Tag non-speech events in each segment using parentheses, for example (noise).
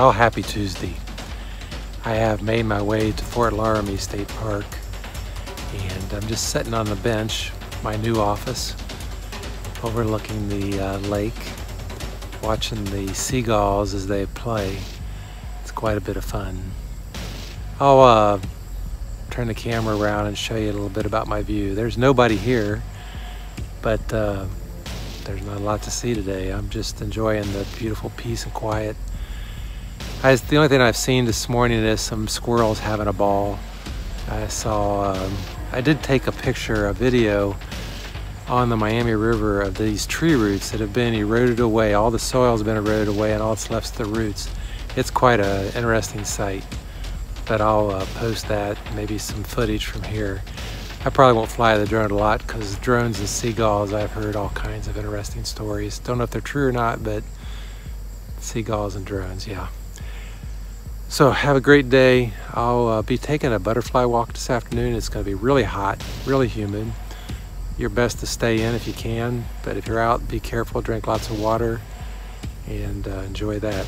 Well, happy Tuesday. I have made my way to Fort Laramie State Park and I'm just sitting on the bench, my new office, overlooking the uh, lake, watching the seagulls as they play. It's quite a bit of fun. I'll uh, turn the camera around and show you a little bit about my view. There's nobody here, but uh, there's not a lot to see today. I'm just enjoying the beautiful peace and quiet. I, the only thing I've seen this morning is some squirrels having a ball. I saw, um, I did take a picture, a video on the Miami River of these tree roots that have been eroded away. All the soil's been eroded away and all that's left is the roots. It's quite an interesting sight, but I'll uh, post that, maybe some footage from here. I probably won't fly the drone a lot because drones and seagulls, I've heard all kinds of interesting stories. Don't know if they're true or not, but seagulls and drones, yeah. So have a great day. I'll uh, be taking a butterfly walk this afternoon. It's going to be really hot, really humid. Your best to stay in if you can, but if you're out, be careful, drink lots of water, and uh, enjoy that.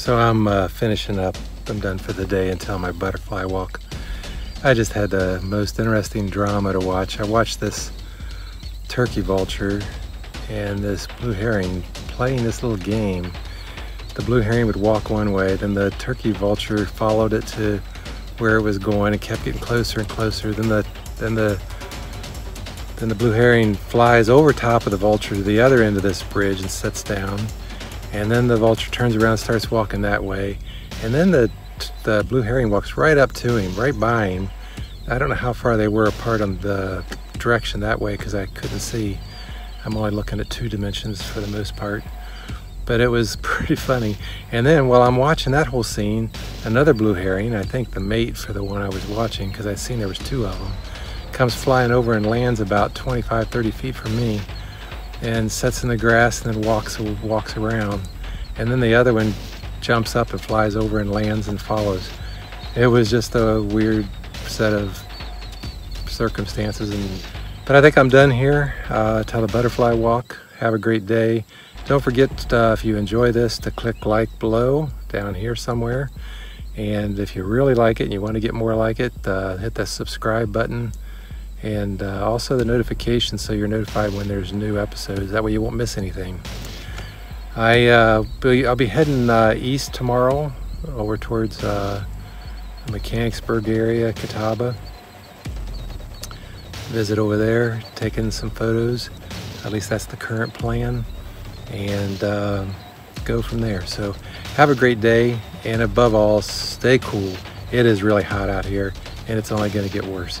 So I'm uh, finishing up. I'm done for the day until my butterfly walk. I just had the most interesting drama to watch. I watched this turkey vulture and this blue heron playing this little game. The blue heron would walk one way, then the turkey vulture followed it to where it was going and kept getting closer and closer. Then the then the then the blue heron flies over top of the vulture to the other end of this bridge and sits down and then the vulture turns around starts walking that way. And then the the blue heron walks right up to him right by him. I don't know how far they were apart on the direction that way because i couldn't see. I'm only looking at two dimensions for the most part. But it was (laughs) pretty funny. And then while i'm watching that whole scene another blue heron, i think the mate for the one i was watching because i seen there was two of them comes flying over and lands about 25 30 feet from me and sits in the grass and then walks walks around. And then the other one jumps up and flies over and lands and follows. It was just a weird set of circumstances. And but I think I'm done here. Uh, tell the butterfly walk. Have a great day. Don't forget uh, if you enjoy this to click like below down here somewhere. And if you really like it and you want to get more like it, uh, hit that subscribe button and uh, also the notifications so you're notified when there's new episodes. That way you won't miss anything. I, uh, be, I'll be heading uh, east tomorrow over towards uh, Mechanicsburg area, Catawba. Visit over there, taking some photos. At least that's the current plan. And uh, go from there. So have a great day and above all, stay cool. It is really hot out here and it's only going to get worse.